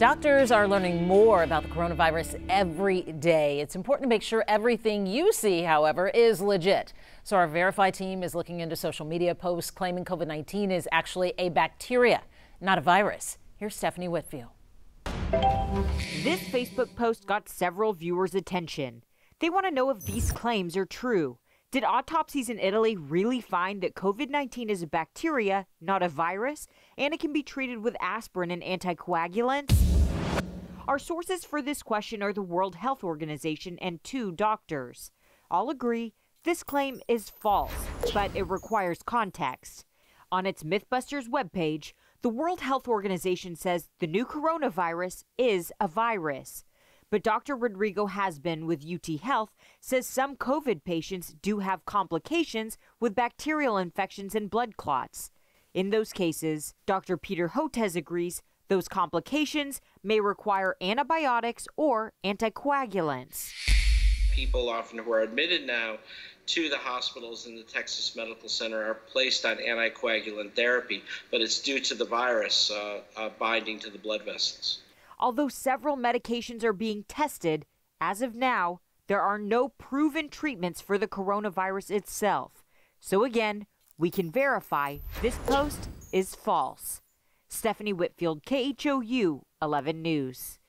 Doctors are learning more about the coronavirus every day. It's important to make sure everything you see, however, is legit. So our Verify team is looking into social media posts claiming COVID 19 is actually a bacteria, not a virus. Here's Stephanie Whitfield. This Facebook post got several viewers' attention. They want to know if these claims are true. Did autopsies in Italy really find that COVID 19 is a bacteria, not a virus, and it can be treated with aspirin and anticoagulants? Our sources for this question are the World Health Organization and two doctors. All agree this claim is false, but it requires context. On its Mythbusters webpage, the World Health Organization says the new coronavirus is a virus. But Dr. Rodrigo Hasbun with UT Health says some COVID patients do have complications with bacterial infections and blood clots. In those cases, Dr. Peter Hotez agrees those complications may require antibiotics or anticoagulants. People often who are admitted now to the hospitals in the Texas Medical Center are placed on anticoagulant therapy, but it's due to the virus uh, uh, binding to the blood vessels. Although several medications are being tested, as of now, there are no proven treatments for the coronavirus itself. So again, we can verify this post is false. Stephanie Whitfield, KHOU 11 News.